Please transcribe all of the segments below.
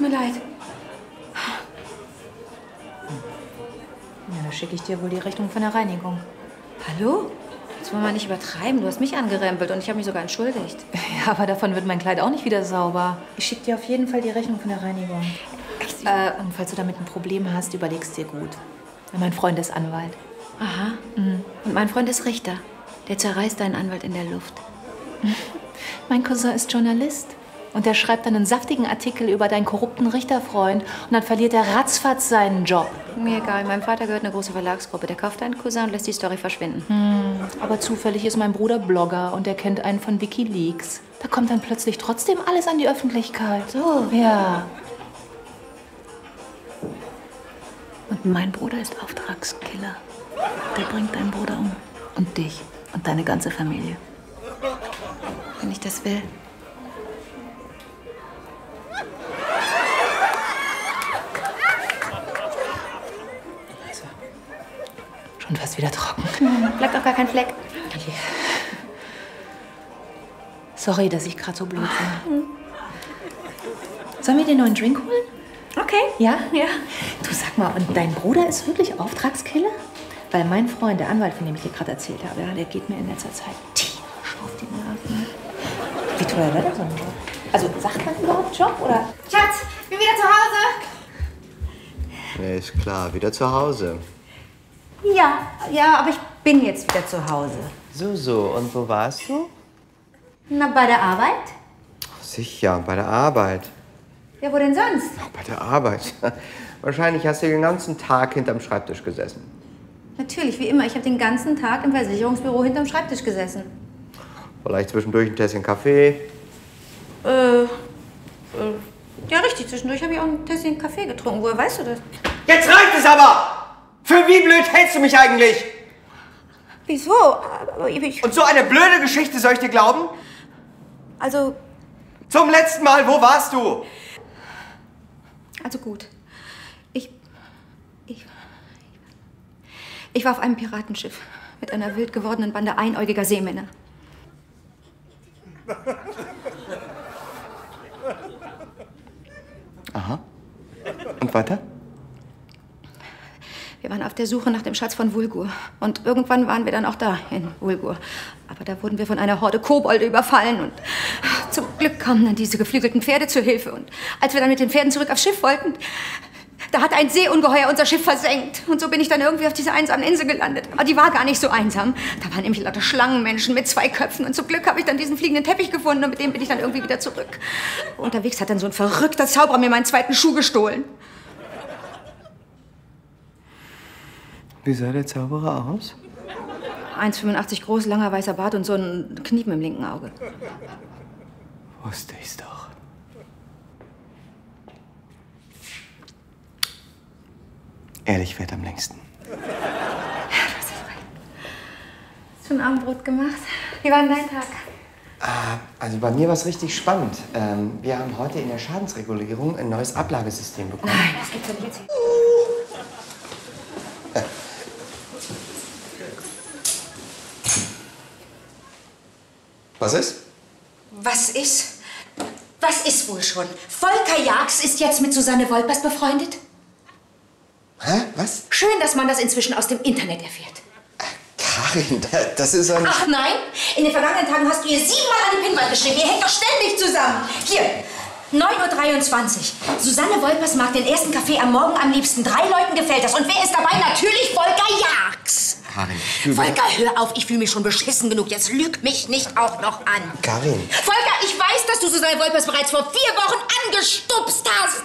tut mir leid. Ja, da schicke ich dir wohl die Rechnung von der Reinigung. Hallo? Jetzt wollen wir nicht übertreiben. Du hast mich angerempelt und ich habe mich sogar entschuldigt. Ja, aber davon wird mein Kleid auch nicht wieder sauber. Ich schicke dir auf jeden Fall die Rechnung von der Reinigung. Äh, und falls du damit ein Problem hast, überlegst dir gut. Mein Freund ist Anwalt. Aha. Mhm. Und mein Freund ist Richter. Der zerreißt deinen Anwalt in der Luft. Mein Cousin ist Journalist. Und der schreibt dann einen saftigen Artikel über deinen korrupten Richterfreund. Und dann verliert er ratzfatz seinen Job. Mir egal. Meinem Vater gehört eine große Verlagsgruppe. Der kauft deinen Cousin und lässt die Story verschwinden. Hm. Aber zufällig ist mein Bruder Blogger und er kennt einen von Wikileaks. Da kommt dann plötzlich trotzdem alles an die Öffentlichkeit. So. Ja. Und mein Bruder ist Auftragskiller. Der bringt deinen Bruder um. Und dich. Und deine ganze Familie. Wenn ich das will. Schon fast wieder trocken. Bleibt auch gar kein Fleck. Okay. Sorry, dass ich gerade so blöd bin. Sollen wir den neuen Drink holen? Okay. Ja? Ja. Du sag mal, und dein Bruder ist wirklich Auftragskiller? Weil mein Freund, der Anwalt, von dem ich dir gerade erzählt habe, ja, der geht mir in letzter Zeit tierisch auf die Nerven. Wie teuer wäre das so ein Job? Also sagt man überhaupt Job oder? Schatz, bin wieder zu Hause. Ja, ist klar, wieder zu Hause. Ja, ja, aber ich bin jetzt wieder zu Hause. So, so. Und wo warst du? Na, bei der Arbeit? Sicher, bei der Arbeit. Ja, wo denn sonst? Ach, bei der Arbeit. Wahrscheinlich hast du den ganzen Tag hinterm Schreibtisch gesessen. Natürlich, wie immer. Ich habe den ganzen Tag im Versicherungsbüro hinterm Schreibtisch gesessen. Vielleicht zwischendurch ein Tässchen Kaffee. Äh, äh, ja, richtig. Zwischendurch habe ich auch ein Tässchen Kaffee getrunken. Woher weißt du das? Jetzt reicht es aber! Für wie blöd hältst du mich eigentlich? Wieso? Und so eine blöde Geschichte soll ich dir glauben? also, Zum letzten Mal, wo warst du? also gut. Ich, ich, ich war auf einem Piratenschiff mit einer wild gewordenen Bande einäugiger Seemänner. Aha. Und weiter? Wir waren auf der Suche nach dem Schatz von Vulgur. Und irgendwann waren wir dann auch da, in Vulgur. Aber da wurden wir von einer Horde Kobolde überfallen. Und zum Glück kamen dann diese geflügelten Pferde zur Hilfe. Und als wir dann mit den Pferden zurück aufs Schiff wollten, da hat ein Seeungeheuer unser Schiff versenkt. Und so bin ich dann irgendwie auf dieser einsamen Insel gelandet. Aber die war gar nicht so einsam. Da waren nämlich lauter Schlangenmenschen mit zwei Köpfen. Und zum Glück habe ich dann diesen fliegenden Teppich gefunden. Und mit dem bin ich dann irgendwie wieder zurück. Unterwegs hat dann so ein verrückter Zauberer mir meinen zweiten Schuh gestohlen. Wie sah der Zauberer aus? 1,85 groß, langer weißer Bart und so ein Kniepen im linken Auge. Wusste ich's doch. Ehrlich fährt am längsten. Schon Abendbrot gemacht. Wie war denn dein Tag? Also bei mir war es richtig spannend. Ähm, wir haben heute in der Schadensregulierung ein neues Ablagesystem bekommen. Nein, das gibt's doch nicht jetzt. Was ist? Was ist? Was ist wohl schon? Volker Jags ist jetzt mit Susanne Wolpers befreundet? Hä? Was? Schön, dass man das inzwischen aus dem Internet erfährt. Karin, da- das ist ein... Ach nein, in den vergangenen Tagen hast du ihr siebenmal an die Pinnwand geschrieben. Ihr hängt doch ständig zusammen. Hier, 9.23 Uhr. Susanne Wolpers mag den ersten Kaffee am Morgen am liebsten. Drei Leuten gefällt das. Und wer ist dabei? Natürlich Volker Jags. Karin, Volker, hör auf, ich fühle mich schon beschissen genug. Jetzt lüg mich nicht auch noch an. Karin. Volker, ich weiß, dass du Susanne Wolpers bereits vor vier Wochen angestupst hast.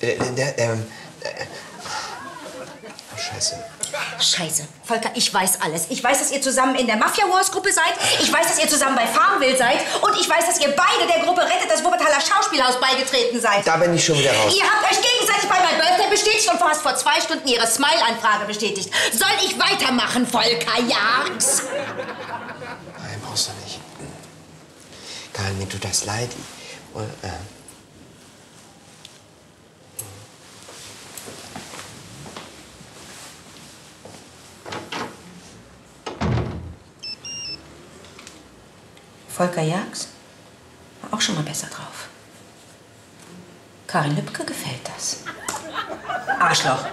Äh, der, ähm... Äh, Scheiße. Scheiße. Volker, ich weiß alles. Ich weiß, dass ihr zusammen in der Mafia Wars Gruppe seid. Ich weiß, dass ihr zusammen bei Farmville seid. Und ich weiß, dass ihr beide der Gruppe Rettet das Wuppertaler Schauspielhaus beigetreten seid. Da bin ich schon wieder raus. Ihr habt euch gegenseitig bei My Birthday bestätigt und hast vor zwei Stunden ihre Smile-Anfrage bestätigt. Soll ich weitermachen, Volker Jags? Nein, brauchst du nicht. Karin, mir tut das leid. Und, äh, Volker Jags? auch schon mal besser drauf. Karin Lübke gefällt das. Arschloch.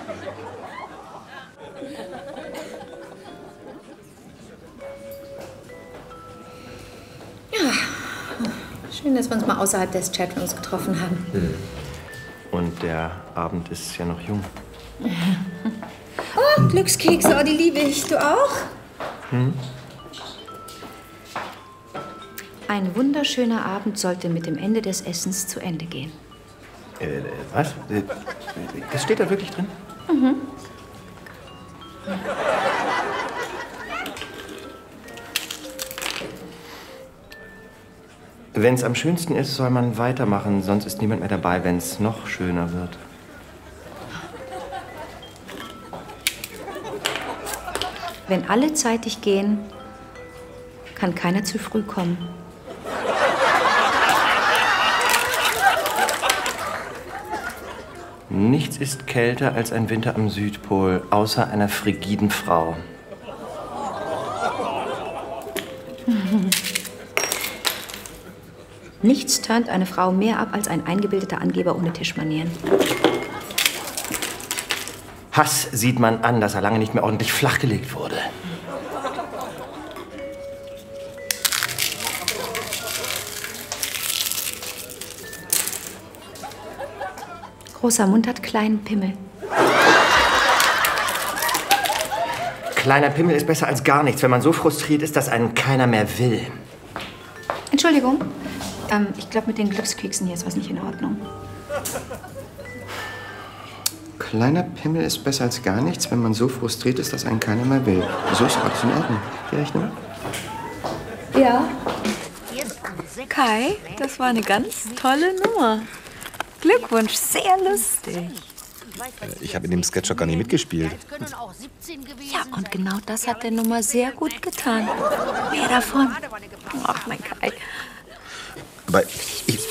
Schön, dass wir uns mal außerhalb des Chatrooms getroffen haben. Und der Abend ist ja noch jung. Oh, Glückskekse, oh, die liebe ich. Du auch? Ein wunderschöner Abend sollte mit dem Ende des Essens zu Ende gehen. Äh, was? Äh, Das steht da wirklich drin? Wenn es am schönsten ist, soll man weitermachen, sonst ist niemand mehr dabei, wenn es noch schöner wird. Wenn alle zeitig gehen, kann keiner zu früh kommen. Nichts ist kälter als ein Winter am Südpol, außer einer frigiden Frau. Nichts turnt eine Frau mehr ab als ein eingebildeter Angeber ohne Tischmanieren. Hass sieht man an, dass er lange nicht mehr ordentlich flachgelegt wurde. Großer Mund hat kleinen Pimmel. Kleiner Pimmel ist besser als gar nichts, wenn man so frustriert ist, dass einen keiner mehr will. Entschuldigung. Ähm, ich glaube, mit den Glückskeksen hier ist was nicht in Ordnung. Kleiner Pimmel ist besser als gar nichts, wenn man so frustriert ist, dass einen keiner mehr will. So ist alles in Ordnung. Die Rechnung? Ja. Kai, das war eine ganz tolle Nummer. Glückwunsch, sehr lustig. Ich habe in dem Sketch gar nicht mitgespielt. Ja, und genau das hat der Nummer sehr gut getan. Mehr davon. Ach, mein Kai. Aber ich,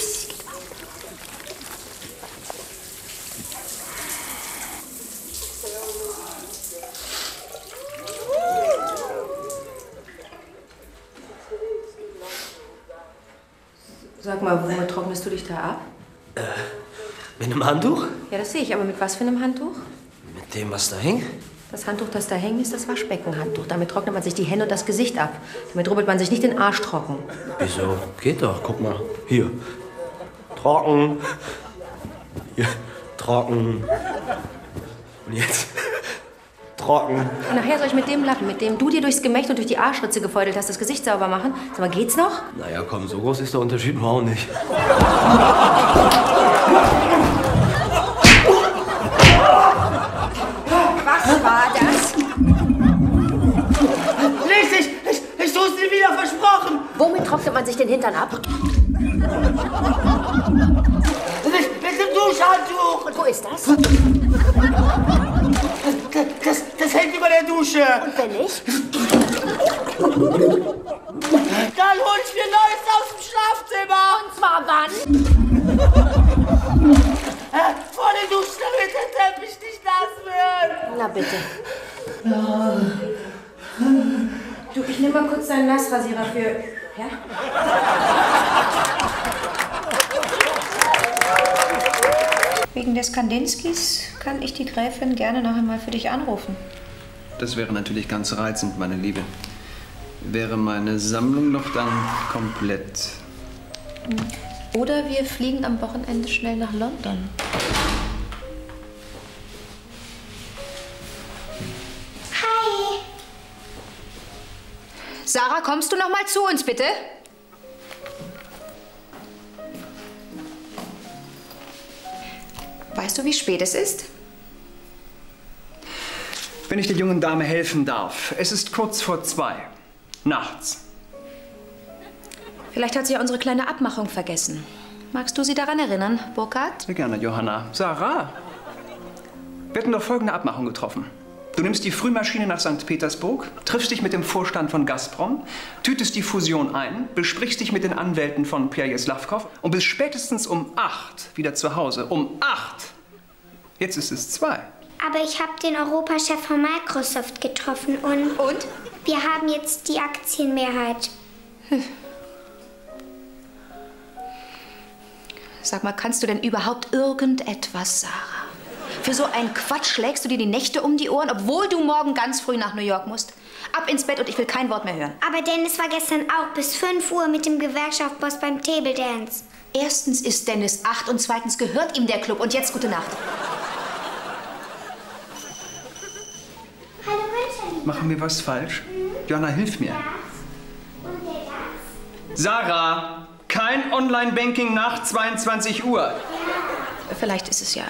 Sag mal, womit trocknest du dich da ab? Mit einem Handtuch? Ja, das sehe ich, aber mit was für einem Handtuch? Mit dem, was da hing? Das Handtuch, das da hängt, ist das Waschbeckenhandtuch. Damit trocknet man sich die Hände und das Gesicht ab. Damit rubbelt man sich nicht den Arsch trocken. Wieso? Geht doch, guck mal. Hier. Trocken. Hier. Trocken. Und jetzt. Trocken. Und nachher soll ich mit dem Lappen, mit dem du dir durchs Gemächt und durch die Arschritze gefeudelt hast, das Gesicht sauber machen. Sag mal, geht's noch? Naja, komm, so groß ist der Unterschied mal auch nicht. Was war das? Richtig! Ich, ich tu's dir wieder versprochen! Womit trocknet man sich den Hintern ab? Mit, mit dem Duschhandtuch! Und wo ist? Das, Dusche! Und wenn nicht? Dann hol ich mir Neues aus dem Schlafzimmer! Und zwar wann? Äh, vor der Dusche, damit der Teppich nicht nass wird! Na bitte. Du, ich nehme mal kurz deinen Nassrasierer für. Ja? Wegen des Kandinskis kann ich die Gräfin gerne noch einmal für dich anrufen. Das wäre natürlich ganz reizend, meine Liebe. Wäre meine Sammlung noch dann komplett. Oder wir fliegen am Wochenende schnell nach London. Hi. Sarah, kommst du noch mal zu uns, bitte? Weißt du, wie spät es ist? Wenn ich der jungen Dame helfen darf, es ist kurz vor zwei. Nachts. Vielleicht hat sie ja unsere kleine Abmachung vergessen. Magst du sie daran erinnern, Burkhard? Sehr gerne, Johanna. Sarah! Wir hatten doch folgende Abmachung getroffen. Du nimmst die Frühmaschine nach St. Petersburg, triffst dich mit dem Vorstand von Gazprom, tütest die Fusion ein, besprichst dich mit den Anwälten von Pierre Slavkov und bist spätestens um acht wieder zu Hause. Um acht! Jetzt ist es zwei. Aber ich habe den Europachef von Microsoft getroffen und, Und? wir haben jetzt die Aktienmehrheit. Sag mal, kannst du denn überhaupt irgendetwas, Sarah? Für so einen Quatsch schlägst du dir die Nächte um die Ohren, obwohl du morgen ganz früh nach New York musst. Ab ins Bett und ich will kein Wort mehr hören. Aber Dennis war gestern auch bis 5 Uhr mit dem Gewerkschaftsboss beim Table Dance. Erstens ist Dennis acht und zweitens gehört ihm der Club. Und jetzt gute Nacht. Hallo Günther. Machen wir was falsch? Johanna, hilf mir. Sarah, kein Online-Banking nach 22 Uhr. Vielleicht ist es ja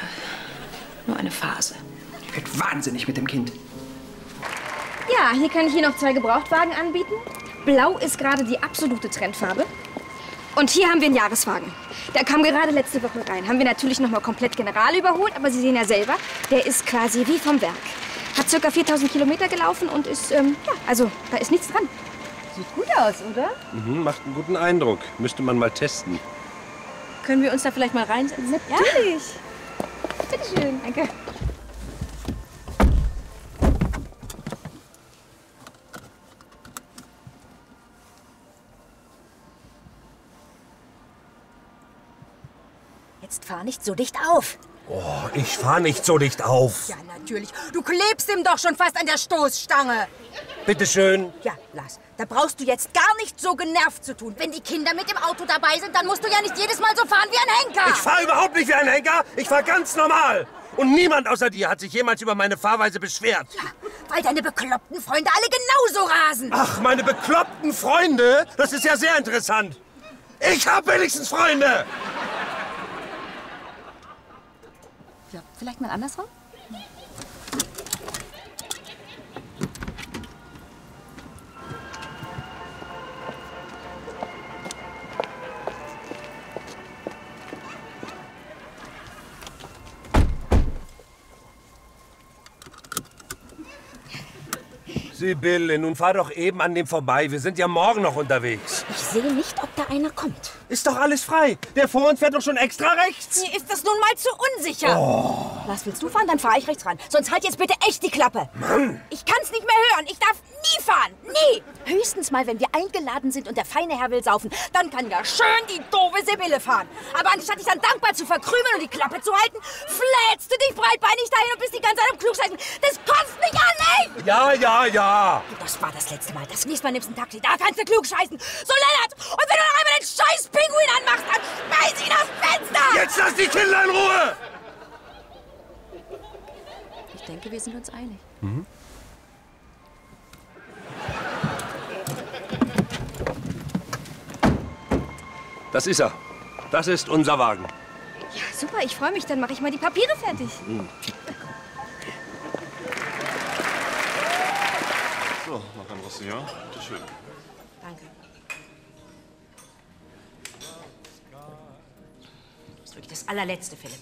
nur eine Phase. Ich werd wahnsinnig mit dem Kind. Ja, hier kann ich Ihnen noch zwei Gebrauchtwagen anbieten. Blau ist gerade die absolute Trendfarbe. Und hier haben wir einen Jahreswagen. Der kam gerade letzte Woche rein. Haben wir natürlich noch mal komplett general überholt, aber Sie sehen ja selber, der ist quasi wie vom Werk. Hat circa 4000 Kilometer gelaufen und ist, ähm, ja, also da ist nichts dran. Sieht gut aus, oder? Mhm, macht einen guten Eindruck. Müsste man mal testen. Können wir uns da vielleicht mal reinsetzen? Natürlich. Bitte schön. Danke. Jetzt fahr nicht so dicht auf. Oh, ich fahr nicht so dicht auf. Ja, natürlich. Du klebst ihm doch schon fast an der Stoßstange. Bitteschön. Ja, Lars, da brauchst du jetzt gar nicht so genervt zu tun. Wenn die Kinder mit dem Auto dabei sind, dann musst du ja nicht jedes Mal so fahren wie ein Henker. Ich fahr überhaupt nicht wie ein Henker. Ich fahr ganz normal. Und niemand außer dir hat sich jemals über meine Fahrweise beschwert. Ja, weil deine bekloppten Freunde alle genauso rasen. Ach, meine bekloppten Freunde? Das ist ja sehr interessant. Ich hab wenigstens Freunde. Ja, vielleicht mal andersrum? Sibylle, nun fahr doch eben an dem vorbei. Wir sind ja morgen noch unterwegs. Ich sehe nicht, ob da einer kommt. Ist doch alles frei. Der vor uns fährt doch schon extra rechts. Mir ist das nun mal zu unsicher. Oh. Lars, willst du fahren? Dann fahre ich rechts ran. Sonst halt jetzt bitte echt die Klappe. Mann. Ich kann's nicht mehr hören. Ich darf nie fahren. Nie. Höchstens mal, wenn wir eingeladen sind und der feine Herr will saufen. Dann kann ja schön die doofe Sibylle fahren. Aber anstatt dich dann dankbar zu verkrümeln und die Klappe zu halten, flätst du dich breitbeinig dahin und bist die ganze Zeit am Klugscheißen. Das kotzt mich an, ey! Ja, ja, ja. Das war das letzte Mal. Das nächste Mal nimmst du ein Taxi. Da kannst du klug scheißen. So, Lennart! Und wenn du noch einmal den scheiß Pinguin anmachst, dann schmeiß ihn aus Fenster! Jetzt lass die Kinder in Ruhe! Ich denke, wir sind uns einig. Mhm. Das ist er. Das ist unser Wagen. Ja, super, ich freue mich. Dann mache ich mal die Papiere fertig. Mhm. So, noch ein Roussillon. Bitte schön. Danke. Wirklich das allerletzte, Philipp.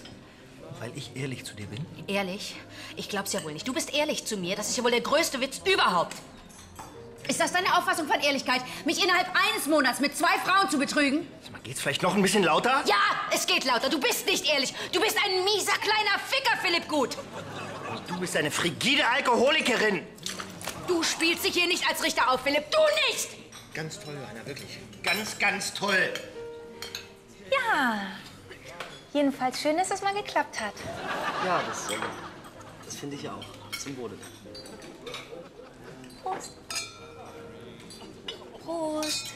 Weil ich ehrlich zu dir bin? Ehrlich? Ich glaub's ja wohl nicht. Du bist ehrlich zu mir. Das ist ja wohl der größte Witz überhaupt. Ist das deine Auffassung von Ehrlichkeit, mich innerhalb eines Monats mit zwei Frauen zu betrügen? Mal, geht's vielleicht noch ein bisschen lauter? Ja, es geht lauter. Du bist nicht ehrlich. Du bist ein mieser kleiner Ficker, Philipp Gut. Und du bist eine frigide Alkoholikerin. Du spielst dich hier nicht als Richter auf, Philipp. Du nicht! Ganz toll, Johanna, wirklich. Ganz, ganz toll. Ja. Jedenfalls schön, dass es mal geklappt hat. Ja, das, ähm, das finde ich auch. Zum Wohle. Prost. Prost.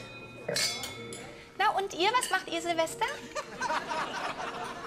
Na und ihr, was macht ihr Silvester?